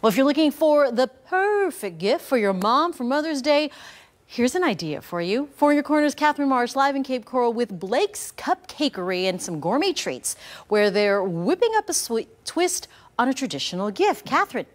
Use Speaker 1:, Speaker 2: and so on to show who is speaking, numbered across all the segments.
Speaker 1: Well, if you're looking for the perfect gift for your mom for Mother's Day, Here's an idea for you. For Your Corner's Catherine Marsh live in Cape Coral with Blake's Cupcakery and some gourmet treats where they're whipping up a sweet twist on a traditional gift. Catherine.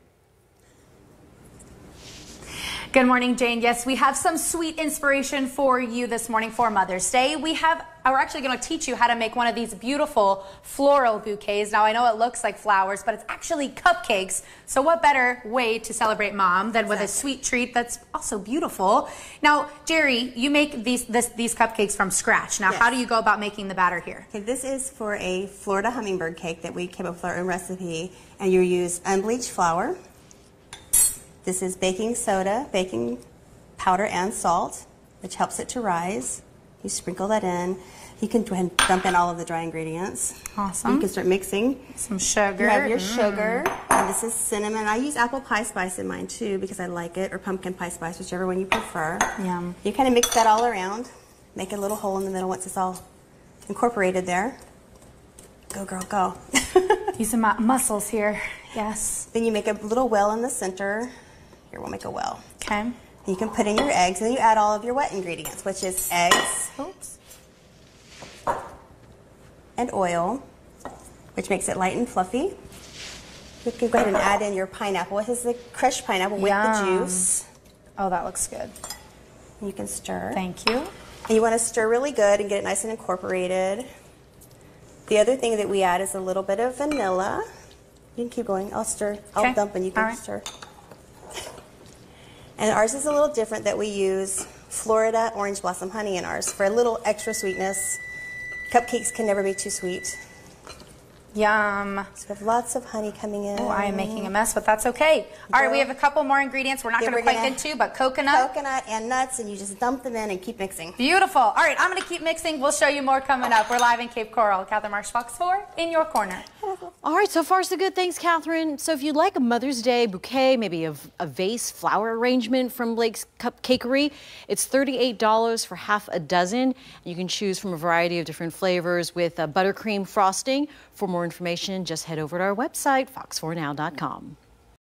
Speaker 2: Good morning, Jane. Yes, we have some sweet inspiration for you this morning for Mother's Day. We have, we're actually going to teach you how to make one of these beautiful floral bouquets. Now, I know it looks like flowers, but it's actually cupcakes. So what better way to celebrate mom than with a sweet treat that's also beautiful? Now, Jerri, you make these this, these cupcakes from scratch. Now, yes. how do you go about making the batter here?
Speaker 3: Okay, this is for a Florida hummingbird cake that we came up with our own recipe. And you use unbleached flour, this is baking soda, baking powder and salt, which helps it to rise. You sprinkle that in. You can go ahead and dump in all of the dry ingredients.
Speaker 2: Awesome.
Speaker 3: You can start mixing.
Speaker 2: Some sugar.
Speaker 3: You have your mm. sugar. And this is cinnamon. I use apple pie spice in mine too because I like it, or pumpkin pie spice, whichever one you prefer.
Speaker 2: Yum.
Speaker 3: You kind of mix that all around. Make a little hole in the middle once it's all incorporated there. Go, girl, go.
Speaker 2: Using my muscles here. Yes.
Speaker 3: Then you make a little well in the center. Here, we'll make a well.
Speaker 2: Okay.
Speaker 3: You can put in your eggs, and then you add all of your wet ingredients, which is eggs. Oops. And oil, which makes it light and fluffy. You can go ahead and add in your pineapple. This is the crushed pineapple with the juice.
Speaker 2: Oh, that looks good.
Speaker 3: You can stir.
Speaker 2: Thank you.
Speaker 3: And you want to stir really good and get it nice and incorporated. The other thing that we add is a little bit of vanilla. You can keep going. I'll stir. I'll okay. dump and you can right. stir. And ours is a little different that we use Florida orange blossom honey in ours for a little extra sweetness. Cupcakes can never be too sweet.
Speaker 2: Yum.
Speaker 3: So we have lots of honey coming in.
Speaker 2: Oh, I am making a mess, but that's okay. All right, we have a couple more ingredients we're not going to quite get to, but coconut.
Speaker 3: Coconut and nuts, and you just dump them in and keep mixing.
Speaker 2: Beautiful. All right, I'm going to keep mixing. We'll show you more coming up. We're live in Cape Coral. Catherine Marsh Fox 4 in your corner.
Speaker 1: All right, so far so good. Thanks, Catherine. So if you'd like a Mother's Day bouquet, maybe a, a vase flower arrangement from Blake's Cupcakery, it's $38 for half a dozen. You can choose from a variety of different flavors with uh, buttercream frosting. For more information, just head over to our website, fox4now.com.